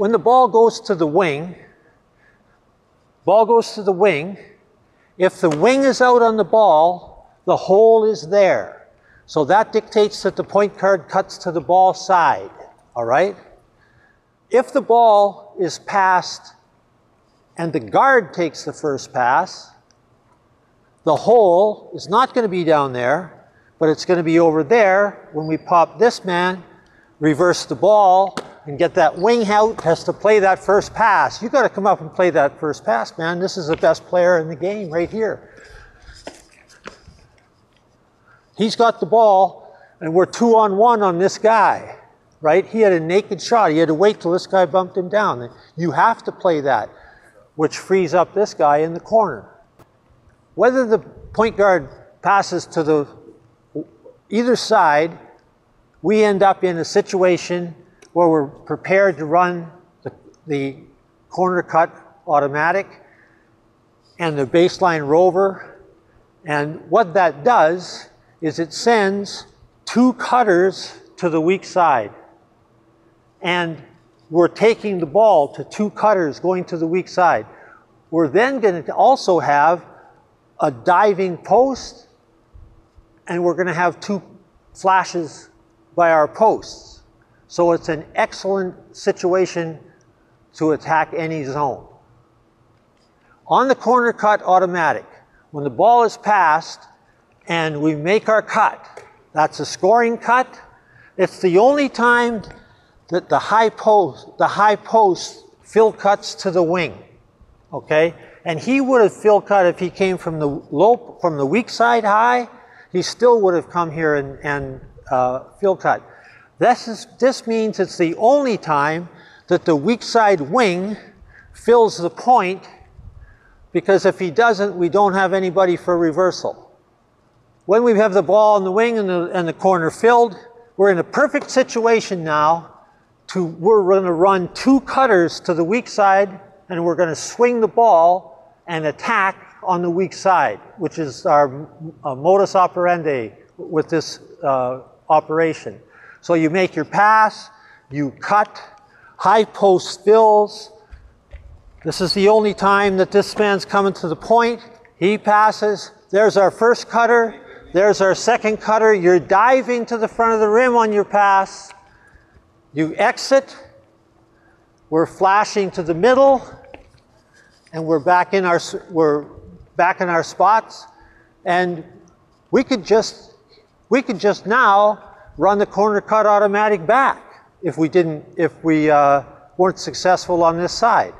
when the ball goes to the wing, ball goes to the wing, if the wing is out on the ball, the hole is there. So that dictates that the point guard cuts to the ball side, all right? If the ball is passed and the guard takes the first pass, the hole is not going to be down there, but it's going to be over there when we pop this man, reverse the ball, and get that wing out, has to play that first pass. You got to come up and play that first pass, man. This is the best player in the game right here. He's got the ball, and we're two on one on this guy, right? He had a naked shot. He had to wait till this guy bumped him down. You have to play that, which frees up this guy in the corner. Whether the point guard passes to the either side, we end up in a situation where we're prepared to run the, the corner cut automatic and the baseline rover. And what that does is it sends two cutters to the weak side. And we're taking the ball to two cutters going to the weak side. We're then going to also have a diving post, and we're going to have two flashes by our posts. So it's an excellent situation to attack any zone. On the corner cut automatic, when the ball is passed and we make our cut, that's a scoring cut. It's the only time that the high post, the high post fill cuts to the wing. Okay? And he would have fill cut if he came from the low, from the weak side high, he still would have come here and, and uh, fill cut. This, is, this means it's the only time that the weak side wing fills the point because if he doesn't, we don't have anybody for reversal. When we have the ball in the wing and the, and the corner filled, we're in a perfect situation now to, we're going to run two cutters to the weak side and we're going to swing the ball and attack on the weak side, which is our uh, modus operandi with this uh, operation. So you make your pass, you cut, high post fills. This is the only time that this man's coming to the point. He passes. There's our first cutter. There's our second cutter. You're diving to the front of the rim on your pass. You exit. We're flashing to the middle. And we're back in our, we're back in our spots. And we could just, we could just now run the corner cut automatic back if we didn't, if we uh, weren't successful on this side.